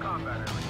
combat area.